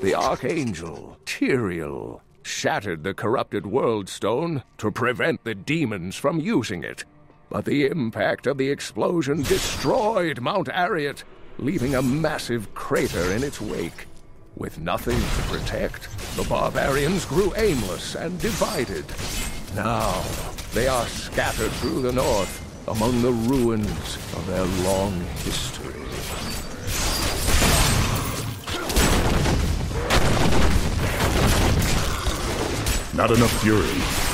the Archangel, Tyrael, shattered the corrupted World Stone to prevent the demons from using it. But the impact of the explosion destroyed Mount Arreat, leaving a massive crater in its wake. With nothing to protect, the barbarians grew aimless and divided. Now, they are scattered through the north among the ruins of their long history. Not enough fury.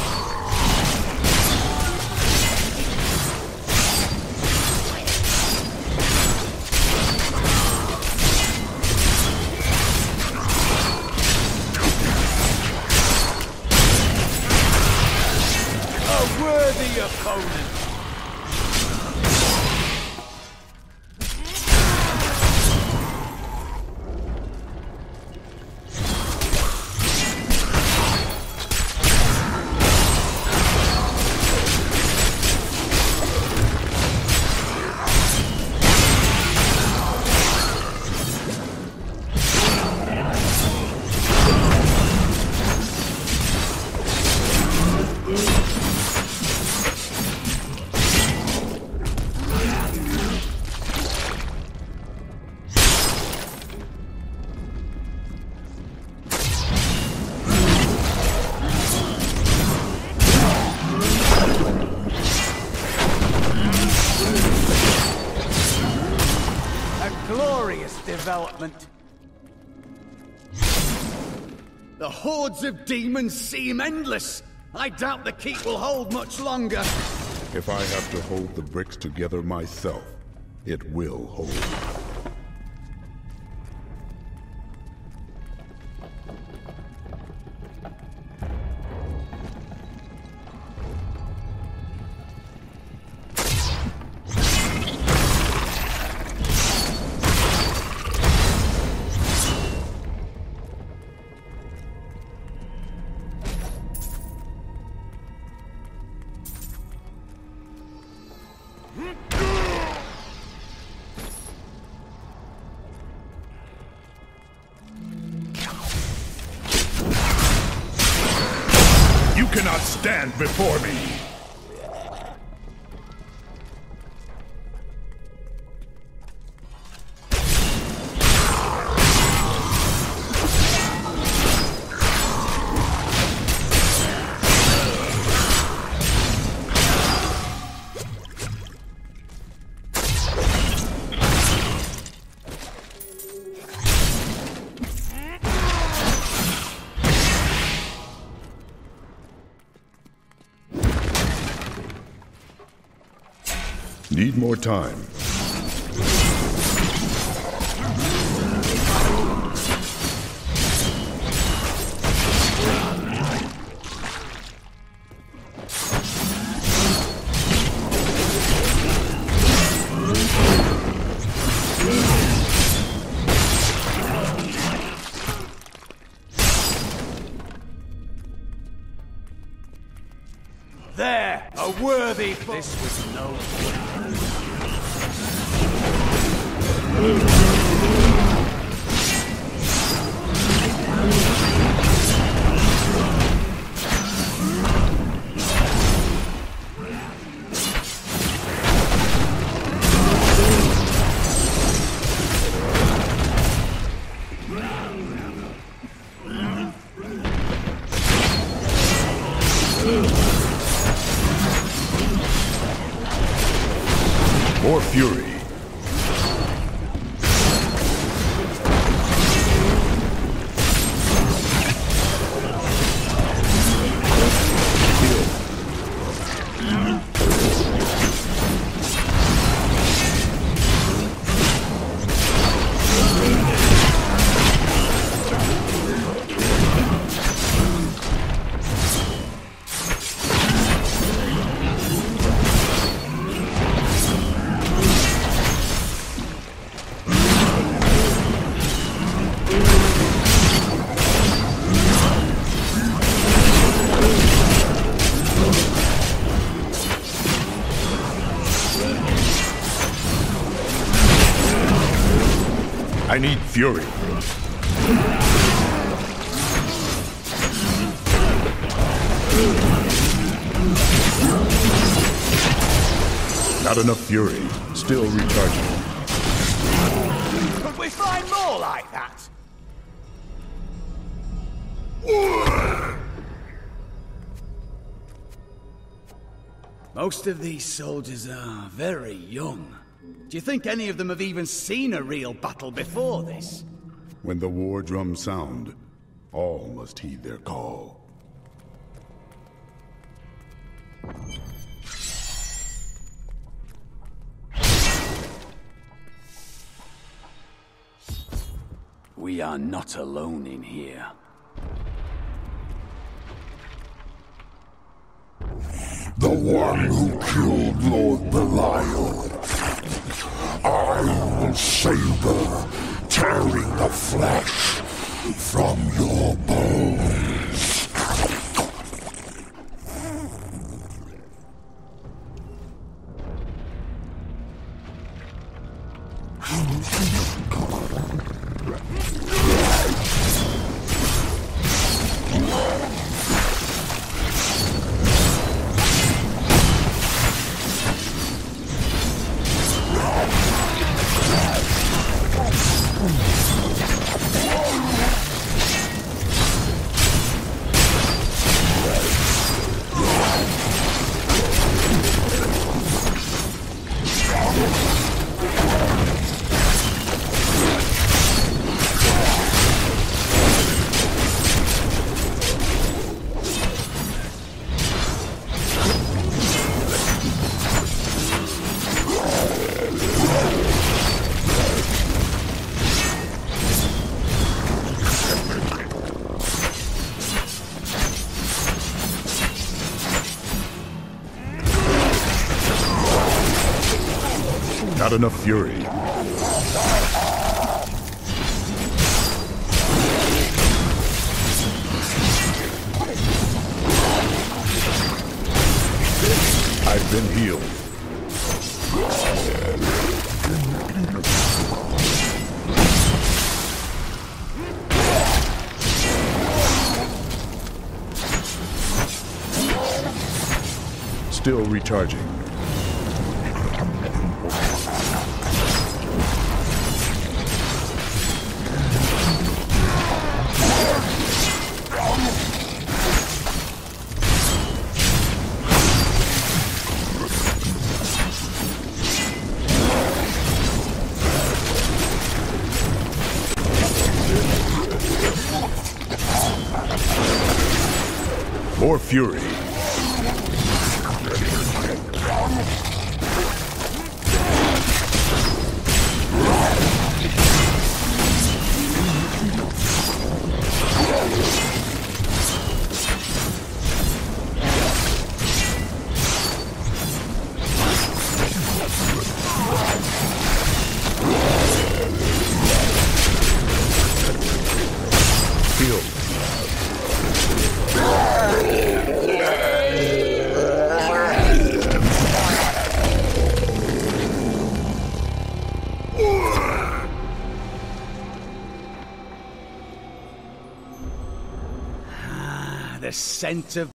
Development. The hordes of demons seem endless. I doubt the keep will hold much longer. If I have to hold the bricks together myself, it will hold. Stand before me! Need more time. There, a worthy. This was no. More fury. I need fury. Not enough fury. Still recharging. Could we find more like that? Most of these soldiers are very young. Do you think any of them have even seen a real battle before this? When the war drums sound, all must heed their call. We are not alone in here. The one who killed Lord Belial. Savor, tearing the flesh from your bones. Hum. Not enough fury. I've been healed. Still recharging. More fury. Healed. Scent of